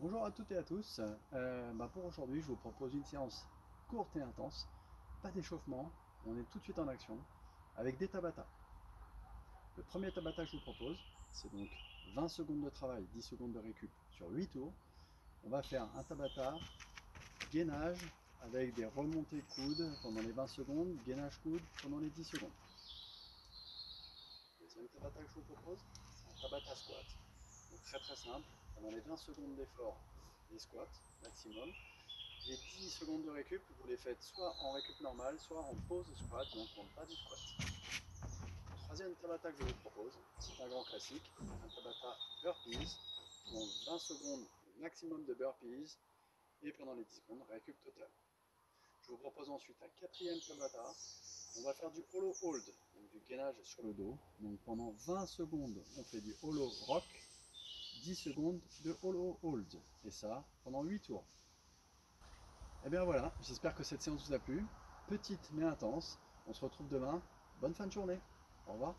Bonjour à toutes et à tous. Euh, bah, pour aujourd'hui, je vous propose une séance courte et intense. Pas d'échauffement, on est tout de suite en action avec des tabata. Le premier tabata que je vous propose, c'est donc 20 secondes de travail, 10 secondes de récup sur 8 tours. On va faire un tabata gainage avec des remontées coudes pendant les 20 secondes, gainage coude pendant les 10 secondes. Le deuxième tabata que je vous propose, c'est un tabata squat. Donc très très simple, pendant les 20 secondes d'effort, les squats maximum. Les 10 secondes de récup, vous les faites soit en récup normal, soit en pause squat, donc on pas du squat. troisième tabata que je vous propose, c'est un grand classique, un tabata burpees, donc 20 secondes maximum de burpees, et pendant les 10 secondes, récup total. Je vous propose ensuite un quatrième tabata, on va faire du hollow hold, donc du gainage sur le dos. Donc pendant 20 secondes, on fait du hollow rock, 10 secondes de hold. Et ça, pendant 8 tours. Et eh bien voilà, j'espère que cette séance vous a plu. Petite mais intense. On se retrouve demain. Bonne fin de journée. Au revoir.